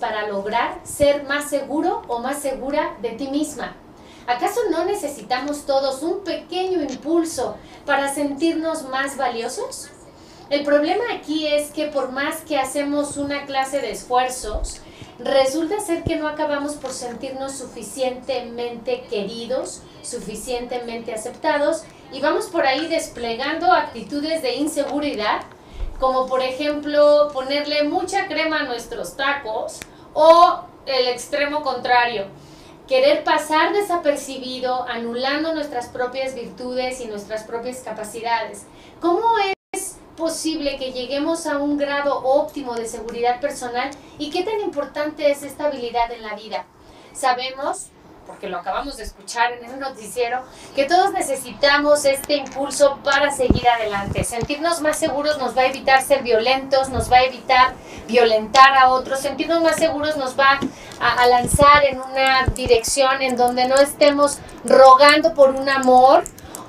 para lograr ser más seguro o más segura de ti misma. ¿Acaso no necesitamos todos un pequeño impulso para sentirnos más valiosos? El problema aquí es que por más que hacemos una clase de esfuerzos, resulta ser que no acabamos por sentirnos suficientemente queridos, suficientemente aceptados y vamos por ahí desplegando actitudes de inseguridad, como por ejemplo ponerle mucha crema a nuestros tacos o el extremo contrario, querer pasar desapercibido, anulando nuestras propias virtudes y nuestras propias capacidades. ¿Cómo es posible que lleguemos a un grado óptimo de seguridad personal y qué tan importante es esta habilidad en la vida? Sabemos porque lo acabamos de escuchar en el noticiero, que todos necesitamos este impulso para seguir adelante. Sentirnos más seguros nos va a evitar ser violentos, nos va a evitar violentar a otros, sentirnos más seguros nos va a, lanzar en una dirección en donde no estemos rogando por un amor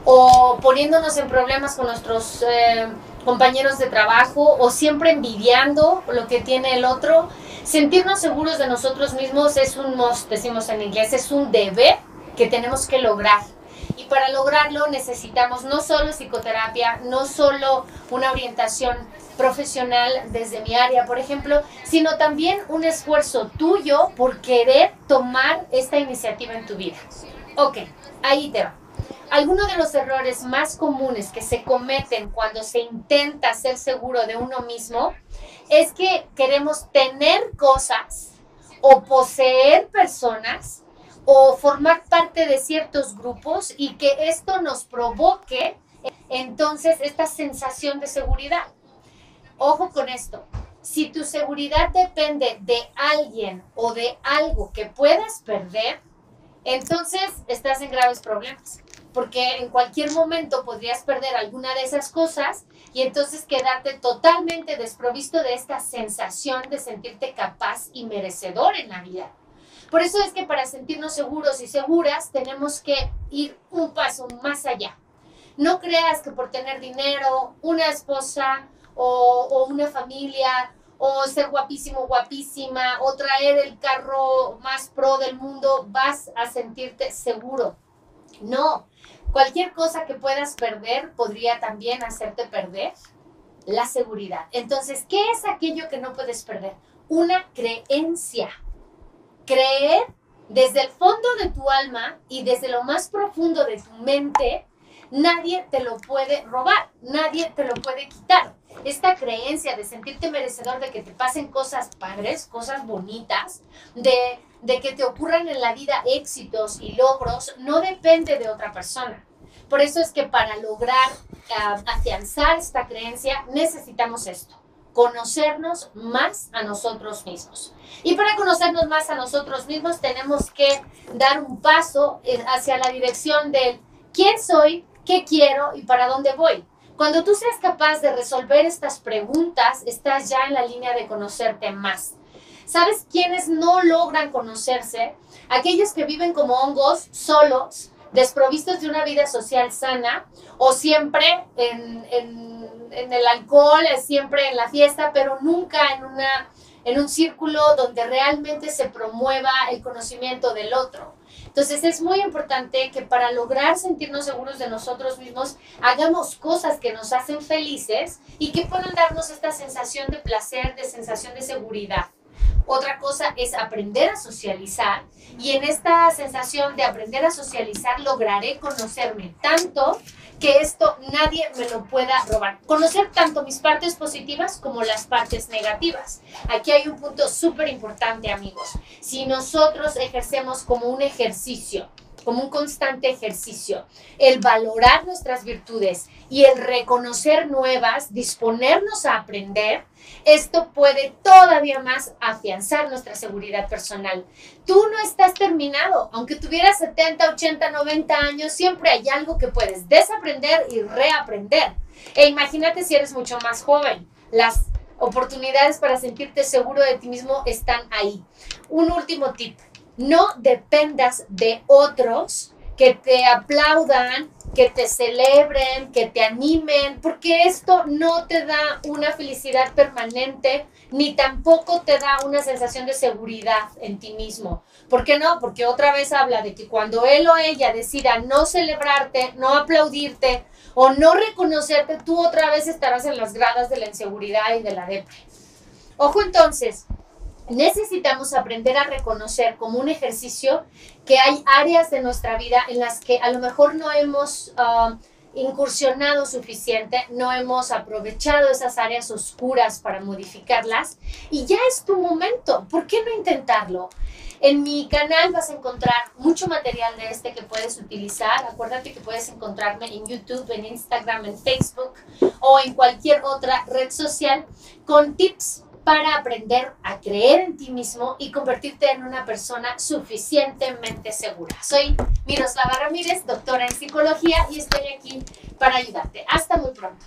o poniéndonos en problemas con nuestros... Eh, compañeros de trabajo o siempre envidiando lo que tiene el otro. Sentirnos seguros de nosotros mismos es un must, decimos en inglés, es un deber que tenemos que lograr. Y para lograrlo necesitamos no solo psicoterapia, no solo una orientación profesional desde mi área, por ejemplo, sino también un esfuerzo tuyo por querer tomar esta iniciativa en tu vida. Ok, ahí te va. Algunos de los errores más comunes que se cometen cuando se intenta ser seguro de uno mismo es que queremos tener cosas o poseer personas o formar parte de ciertos grupos y que esto nos provoque entonces esta sensación de seguridad. Ojo con esto. Si tu seguridad depende de alguien o de algo que puedas perder, entonces estás en graves problemas porque en cualquier momento podrías perder alguna de esas cosas y entonces quedarte totalmente desprovisto de esta sensación de sentirte capaz y merecedor en la vida. Por eso es que para sentirnos seguros y seguras tenemos que ir un paso más allá. No creas que por tener dinero, una esposa o, una familia o ser guapísimo, guapísima o traer el carro más pro del mundo vas a sentirte seguro. No, cualquier cosa que puedas perder podría también hacerte perder la seguridad. Entonces, ¿qué es aquello que no puedes perder? Una creencia. Creer desde el fondo de tu alma y desde lo más profundo de tu mente, nadie te lo puede robar, nadie te lo puede quitar. Esta creencia de sentirte merecedor de que te pasen cosas padres, cosas bonitas, de de que te ocurran en la vida éxitos y logros no depende de otra persona. Por eso es que para lograr ah, afianzar esta creencia necesitamos esto, conocernos más a nosotros mismos. Y para conocernos más a nosotros mismos tenemos que dar un paso eh, hacia la dirección del quién soy, qué quiero y para dónde voy. Cuando tú seas capaz de resolver estas preguntas, estás ya en la línea de conocerte más. ¿Sabes quiénes no logran conocerse? Aquellos que viven como hongos solos, desprovistos de una vida social sana o siempre en, el alcohol, siempre en la fiesta, pero nunca en, una, en un círculo donde realmente se promueva el conocimiento del otro. Entonces es muy importante que para lograr sentirnos seguros de nosotros mismos, hagamos cosas que nos hacen felices y que puedan darnos esta sensación de placer, de sensación de seguridad. Otra cosa es aprender a socializar y en esta sensación de aprender a socializar lograré conocerme tanto que esto nadie me lo pueda robar. Conocer tanto mis partes positivas como las partes negativas. Aquí hay un punto súper importante, amigos. Si nosotros ejercemos como un ejercicio como un constante ejercicio, el valorar nuestras virtudes y el reconocer nuevas, disponernos a aprender, esto puede todavía más afianzar nuestra seguridad personal. Tú no estás terminado, aunque tuvieras 70, 80, 90 años, siempre hay algo que puedes desaprender y reaprender. E imagínate si eres mucho más joven, las oportunidades para sentirte seguro de ti mismo están ahí. Un último tip no dependas de otros que te aplaudan que te celebren, que te animen, porque esto no te da una felicidad permanente, ni tampoco te da una sensación de seguridad en ti mismo. ¿Por qué no? Porque otra vez habla de que cuando él o ella decida no celebrarte, no aplaudirte o no reconocerte, tú otra vez estarás en las gradas de la inseguridad y de la depresión. Ojo entonces, necesitamos aprender a reconocer como un ejercicio que hay áreas de nuestra vida en las que a lo mejor no hemos ah, incursionado suficiente, no hemos aprovechado esas áreas oscuras para modificarlas y ya es tu momento. ¿Por qué no intentarlo? En mi canal vas a encontrar mucho material de este que puedes utilizar. Acuérdate que puedes encontrarme en YouTube, en Instagram, en Facebook o en cualquier otra red social con tips para aprender a creer en ti mismo y convertirte en una persona suficientemente segura. Soy Miroslava Ramírez, doctora en psicología y estoy aquí para ayudarte. Hasta muy pronto.